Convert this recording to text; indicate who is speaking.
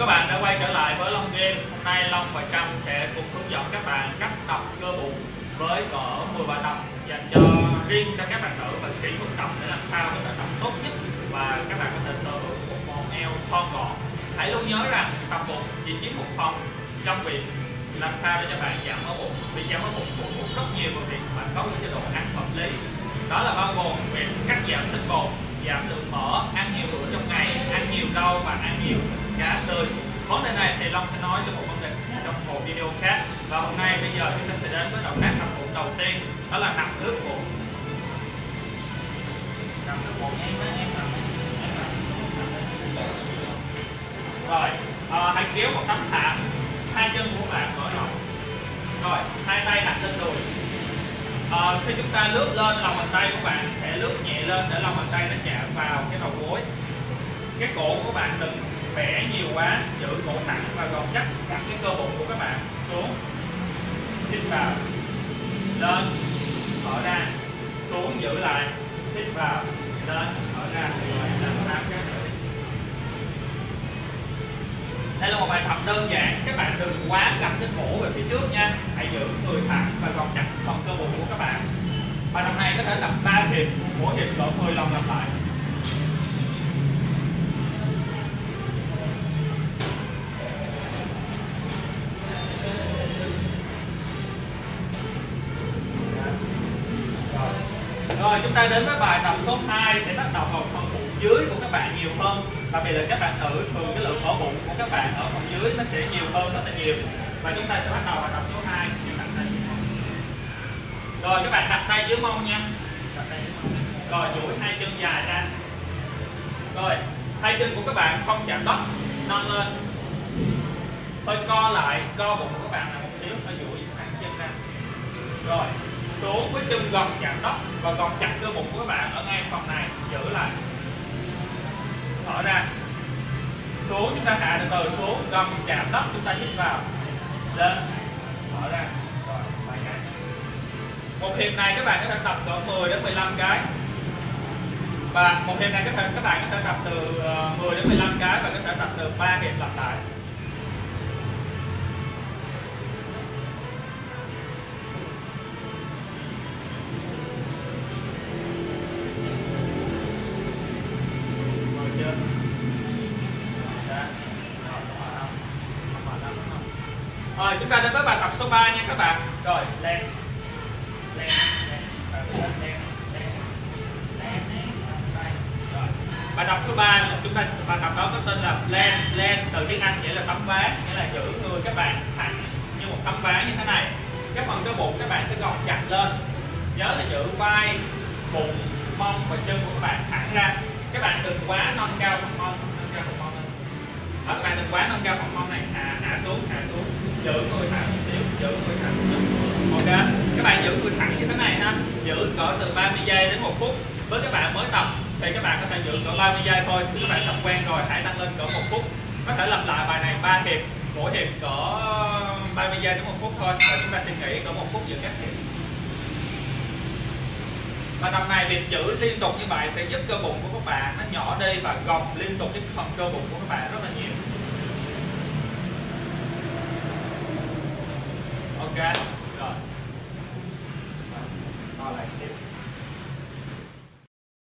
Speaker 1: các bạn đã quay trở lại với Long Game. Hôm nay Long và Trâm sẽ cùng hướng dẫn các bạn cách tập cơ bụng với cỡ 10 bài tập dành cho riêng cho các bạn nữ và kỹ thuật tập để làm sao có thể tập tốt nhất và các bạn có thể sở hữu một món eo thon gọn. Hãy luôn nhớ rằng tập bụng chỉ chiếm một phần trong việc làm sao để cho bạn giảm mỡ bụng. Vì giảm mỡ bụng phụ thuộc rất nhiều vào việc bạn có một chế độ ăn hợp lý. Đó là bao gồm việc cắt giảm tinh bột, giảm lượng mỡ, ăn nhiều bữa trong ngày, ăn nhiều rau và ăn nhiều cá tươi. Vấn đề này thì Long sẽ nói cho một vấn đề trong một video khác. Và hôm nay bây giờ chúng ta sẽ đến với động tác tập bụng đầu tiên, đó là nằm nước bụng. Nằm nước bụng em em Rồi, à, hãy kéo một tấm thảm, hai chân của bạn mở rộng. Rồi, hai tay đặt lên đùi, rồi khi chúng ta lướt lên, lòng bàn tay của bạn sẽ lướt nhẹ lên để lòng bàn tay nó chạm vào cái đầu gối. Cái cổ của bạn đừng bẻ nhiều quá, giữ cổ thẳng và gồng chắc đặt cái cơ bụng của các bạn. Xuống. Hít vào. Lên. Thở ra. Xuống giữ lại. Hít vào. Lên. Thở ra. Rồi làm tám cái đây là một bài tập đơn giản. Các bạn đừng quá gập cái cổ về phía trước nha. Hãy giữ người thẳng và gòn chặt phần cơ bụng của các bạn bài tập này có thể tập 3 hiệp, mỗi hiệp cỡ 10 lần lặp lại. Rồi, chúng ta đến với bài tập số 2 sẽ tác động vào phần bụng dưới của các bạn nhiều hơn. Đặc biệt là các bạn nữ, thường cái lượng mỡ bụng của các bạn ở phần dưới nó sẽ nhiều hơn, rất là nhiều. Và chúng ta sẽ bắt đầu bài tập số 2 rồi các bạn đặt tay dưới mông nha. Rồi duỗi hai chân dài ra. Rồi hai chân của các bạn không chạm đất nâng lên. Hơi co lại, co bụng của các bạn là một xíu, hơi duỗi hai chân ra. Rồi xuống với chân gần chạm đất và còn chặt cơ bụng của các bạn ở ngay phần này giữ lại. Thở ra. Xuống chúng ta hạ từ từ xuống gần chạm đất chúng ta hít vào. Lên. Thở ra hiệp này các bạn có thể tập cỡ 10 đến 15 cái và một hiệp này các bạn các bạn có thể tập từ ờ, 10 đến 15 cái và có thể tập được 3 hiệp lặp lại Rồi chúng ta đến với bài tập số 3 nha các bạn. Rồi, lên. Lên, lên, lên, lên, lên. Rồi. Bài tập thứ ba là chúng ta bài tập đó có tên là plan plan từ tiếng Anh nghĩa là tấm ván, nghĩa là giữ người các bạn thẳng như một tấm ván như thế này. Các phần cơ bụng các bạn sẽ gọt chặt lên. Nhớ là giữ vai, bụng, mông và chân của các bạn thẳng ra. Các bạn đừng quá nâng cao phần mông, nâng cao phần mông lên. Đó, các bạn đừng quá nâng cao phần mông này, hạ hạ xuống, hạ xuống giữ người thẳng một xíu giữ người thẳng một xíu ok các bạn giữ người thẳng như thế này ha. Giữ cỡ từ 30 giây đến một phút. Với các bạn mới tập, thì các bạn có thể giữ cỡ 30 giây thôi. Các bạn tập quen rồi, hãy tăng lên cỡ một phút. Có thể lặp lại bài này 3 hiệp, mỗi hiệp cỡ ờ, 30 giây đến một phút thôi. Và chúng ta sẽ nghỉ cỡ một phút giữa các hiệp. Và tập này việc giữ liên tục như vậy sẽ giúp cơ bụng của các bạn nó nhỏ đi và gồng liên tục cái phần cơ bụng của các bạn rất là nhiều. Ok. Rồi. all active.